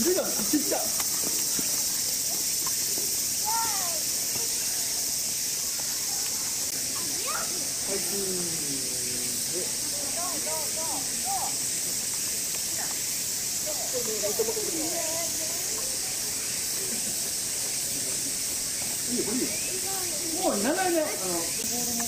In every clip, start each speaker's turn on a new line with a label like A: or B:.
A: 腕がち
B: ってゃい。はい、チーズ。もういらないね。あの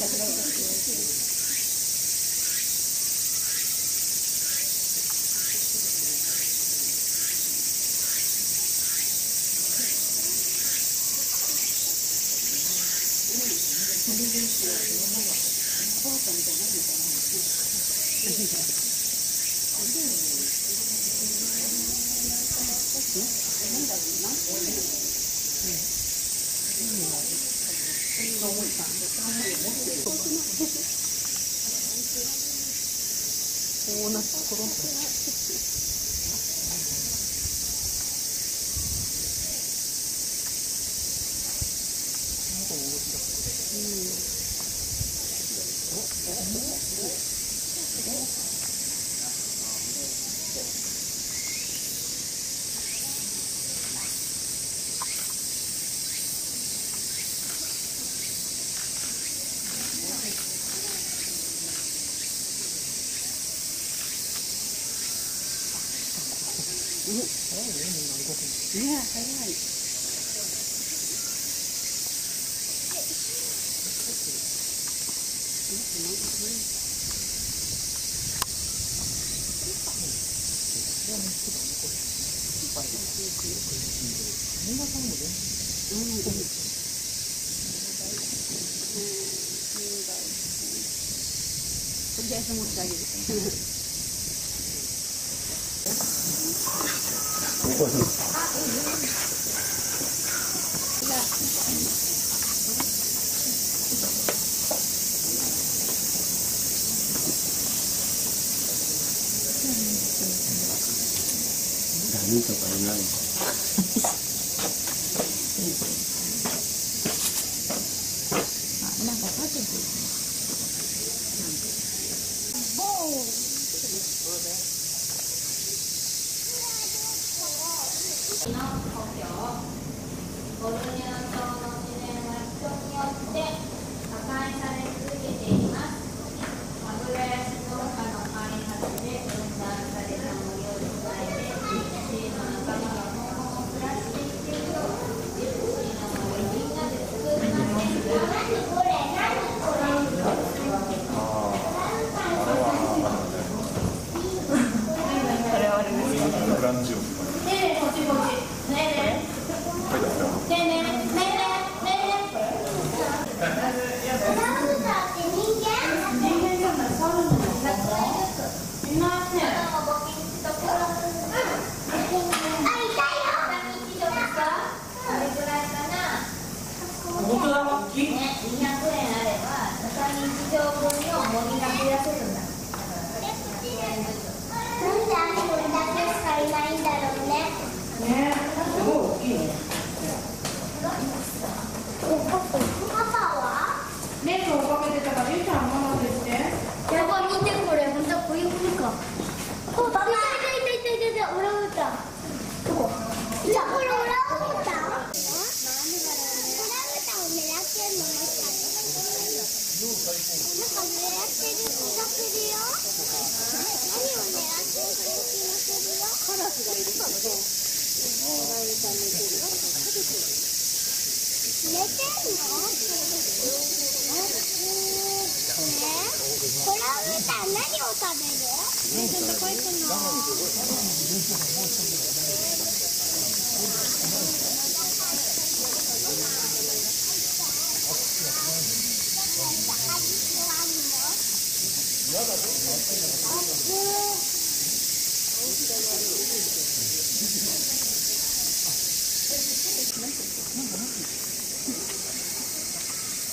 B: なんうな。こうなったころ。
C: うん、ね早い。とり
B: あえず持っ
C: てあげる。ダ
B: メとかいない故郷ボルニア島の自然は人によって破壊され続けている。ね、200円あれば、分のが増やせるんだ。
D: なんであこれだけしかいないんだろうね。
E: ねすごい大きいね。
D: パパは
E: をかけてたから、ゃんママとして。
D: やば、見てこれ、こういうふうか。なか何んてい